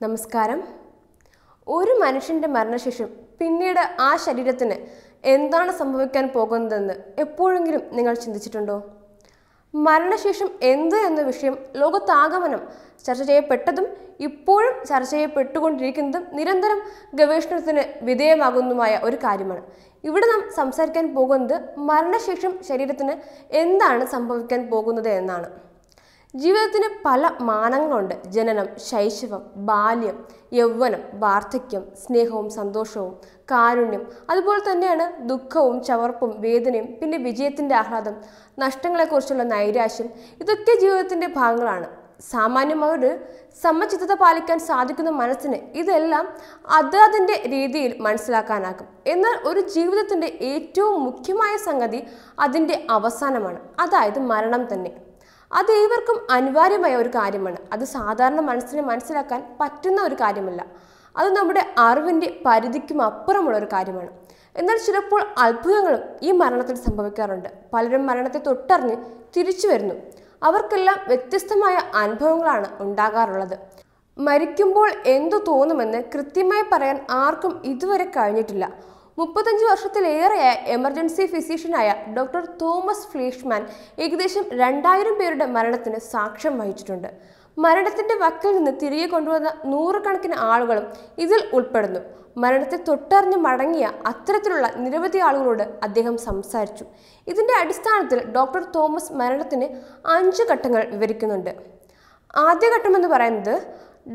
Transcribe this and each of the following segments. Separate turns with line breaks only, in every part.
നമസ്കാരം. ഒരു മനുഷ്യന്റെ മരണശേഷം പിന്നീട് ആ ശരീരത്തിന് എന്താണ് സംഭവിക്കാൻ പോകുന്നതെന്ന് എപ്പോഴെങ്കിലും നിങ്ങൾ ചിന്തിച്ചിട്ടുണ്ടോ? മരണശേഷം എന്ത് എന്ന വിഷയം ലോകത്താകമനം ചർച്ച ചെയ്യപ്പെട്ടതും ഇപ്പോഴും ചർച്ച ചെയ്യപ്പെട്ടുകൊണ്ടിരിക്കുന്നതും നിരന്തരം ഗവേഷണത്തിന് വിധേയമാകുന്നതുമായ ഒരു കാര്യമാണ്. ഇവിടെ നാം സംസാരിക്കാൻ പോകുന്നത് മരണശേഷം ശരീരത്തിന് എന്താണ് സംഭവിക്കാൻ പോകുന്നത് എന്നാണ്. ജീവിതത്തിന് പല മാനങ്ങളുണ്ട്. ജനനം ശൈശവം ബാല്യം യൗവനം വാർദ്ധക്യം സ്നേഹവും സന്തോഷവും കാരുണ്യം. അതുപോലെ തന്നെയാണ് ദുഃഖവും ചവർപ്പും വേദനയും പിന്നെ വിജയത്തിന്റെ ആഹ്ലാദം നഷ്ടങ്ങളെക്കുറിച്ചുള്ള നൈരാശ്യം. ഇതൊക്കെ ജീവിതത്തിന്റെ ഭാഗങ്ങളാണ്. സാമാന്യമായ ഒരു സമചിത്തത പാലിക്കാൻ സാധിക്കുന്ന മനസ്സിന് ഇതെല്ലാം അതാതിന്റെ രീതിയിൽ മനസ്സിലാക്കാനാകും. എന്നാൽ ഒരു ജീവിതത്തിന്റെ ഏറ്റവും മുഖ്യമായ സംഗതി അതിന്റെ അവസാനമാണ്. അതായത് മരണം തന്നെ. അത് ഏവർക്കും അനിവാര്യമായ ഒരു കാര്യമാണ്. അത് സാധാരണ മനസ്സിനെ മനസ്സിലാക്കാൻ പറ്റുന്ന ഒരു കാര്യമല്ല. അത് നമ്മുടെ അറിവിന്റെ പരിധിക്കും അപ്പുറമുള്ള ഒരു കാര്യമാണ്. എന്നാൽ ചിലപ്പോൾ അത്ഭുതങ്ങളും ഈ മരണത്തിൽ സംഭവിക്കാറുണ്ട്. പലരും മരണത്തെ തൊട്ടറിഞ്ഞ് തിരിച്ചു വരുന്നു. അവർക്കെല്ലാം വ്യത്യസ്തമായ അനുഭവങ്ങളാണ് ഉണ്ടാകാറുള്ളത്. മരിക്കുമ്പോൾ എന്തു തോന്നുമെന്ന് കൃത്യമായി പറയാൻ ആർക്കും ഇതുവരെ കഴിഞ്ഞിട്ടില്ല. മുപ്പത്തഞ്ച് വർഷത്തിലേറെയായ എമർജൻസി ഫിസിഷ്യനായ ഡോക്ടർ തോമസ് ഫ്ലീഷ്മാൻ ഏകദേശം രണ്ടായിരം പേരുടെ മരണത്തിന് സാക്ഷ്യം വഹിച്ചിട്ടുണ്ട്. മരണത്തിന്റെ വക്കിൽ നിന്ന് തിരികെ കൊണ്ടുവന്ന നൂറുകണക്കിന് ആളുകളും ഇതിൽ ഉൾപ്പെടുന്നു. മരണത്തെ തൊട്ടറിഞ്ഞ് മടങ്ങിയ അത്തരത്തിലുള്ള നിരവധി ആളുകളോട് അദ്ദേഹം സംസാരിച്ചു. ഇതിന്റെ അടിസ്ഥാനത്തിൽ ഡോക്ടർ തോമസ് മരണത്തിന് അഞ്ച് ഘട്ടങ്ങൾ വിവരിക്കുന്നുണ്ട്. ആദ്യഘട്ടം എന്ന് പറയുന്നത്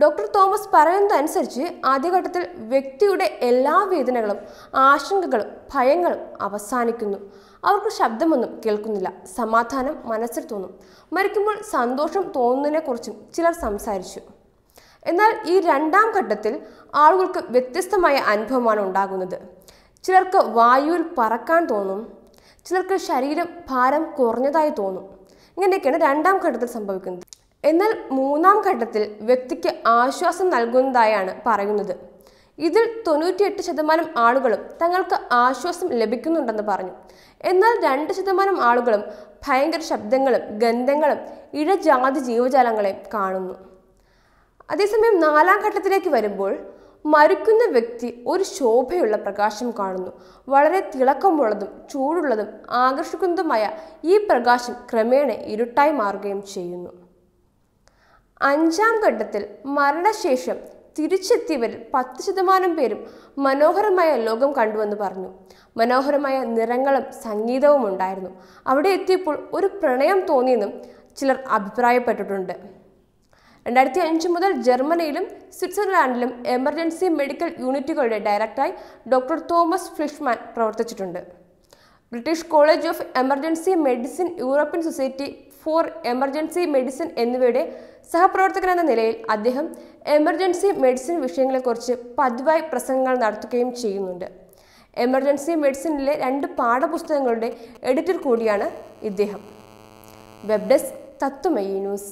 ഡോക്ടർ തോമസ് പറയുന്നതനുസരിച്ച് ആദ്യഘട്ടത്തിൽ വ്യക്തിയുടെ എല്ലാ വേദനകളും ആശങ്കകളും ഭയങ്ങളും അവസാനിക്കുന്നു. അവർക്ക് ശബ്ദമൊന്നും കേൾക്കുന്നില്ല. സമാധാനം മനസ്സിൽ തോന്നും. മരിക്കുമ്പോൾ സന്തോഷം തോന്നുന്നതിനെക്കുറിച്ചും ചിലർ സംസാരിച്ചു. എന്നാൽ ഈ രണ്ടാം ഘട്ടത്തിൽ ആളുകൾക്ക് വ്യത്യസ്തമായ അനുഭവമാണ് ഉണ്ടാകുന്നത്. ചിലർക്ക് വായുവിൽ പറക്കാൻ തോന്നും. ചിലർക്ക് ശരീരം ഭാരം കുറഞ്ഞതായി തോന്നും. ഇങ്ങനെയൊക്കെയാണ് രണ്ടാം ഘട്ടത്തിൽ സംഭവിക്കുന്നത്. എന്നാൽ മൂന്നാം ഘട്ടത്തിൽ വ്യക്തിക്ക് ആശ്വാസം നൽകുന്നതായാണ് പറയുന്നത്. ഇതിൽ തൊണ്ണൂറ്റിയെട്ട് ശതമാനം ആളുകളും തങ്ങൾക്ക് ആശ്വാസം ലഭിക്കുന്നുണ്ടെന്ന് പറഞ്ഞു. എന്നാൽ രണ്ട് ശതമാനം ആളുകളും ഭയങ്കര ശബ്ദങ്ങളും ഗന്ധങ്ങളും ഇഴജാതി ജീവജാലങ്ങളെയും കാണുന്നു. അതേസമയം നാലാം ഘട്ടത്തിലേക്ക് വരുമ്പോൾ മരിക്കുന്ന വ്യക്തി ഒരു ശോഭയുള്ള പ്രകാശം കാണുന്നു. വളരെ തിളക്കമുള്ളതും ചൂടുള്ളതും ആകർഷിക്കുന്നതുമായ ഈ പ്രകാശം ക്രമേണ ഇരുട്ടായി മാറുകയും ചെയ്യുന്നു. അഞ്ചാം ഘട്ടത്തിൽ മരണശേഷം തിരിച്ചെത്തിയവരിൽ പത്ത് ശതമാനം പേരും മനോഹരമായ ലോകം കണ്ടുവെന്ന് പറഞ്ഞു. മനോഹരമായ നിറങ്ങളും സംഗീതവും ഉണ്ടായിരുന്നു. അവിടെ എത്തിയപ്പോൾ ഒരു പ്രണയം തോന്നിയെന്നും ചിലർ അഭിപ്രായപ്പെട്ടിട്ടുണ്ട്. രണ്ടായിരത്തി അഞ്ച് മുതൽ ജർമ്മനിയിലും സ്വിറ്റ്സർലാൻഡിലും എമർജൻസി മെഡിക്കൽ യൂണിറ്റുകളുടെ ഡയറക്ടറായി ഡോക്ടർ തോമസ് ഫ്ലിഷ്മാൻ പ്രവർത്തിച്ചിട്ടുണ്ട്. British college of emergency medicine European society for emergency medicine എന്നിവയുടെ സഹപ്രവർത്തകൻ എന്ന നിലയിൽ അദ്ദേഹം എമർജൻസി മെഡിസിൻ വിഷയങ്ങളെക്കുറിച്ച് പതിവായി പ്രസംഗങ്ങൾ നടത്തുകയും ചെയ്യുന്നുണ്ട്. എമർജൻസി മെഡിസിനിലെ രണ്ട് പാഠപുസ്തകങ്ങളുടെ എഡിറ്റർ കൂടിയാണ് ഇദ്ദേഹം. Web desk Tathwamayi news.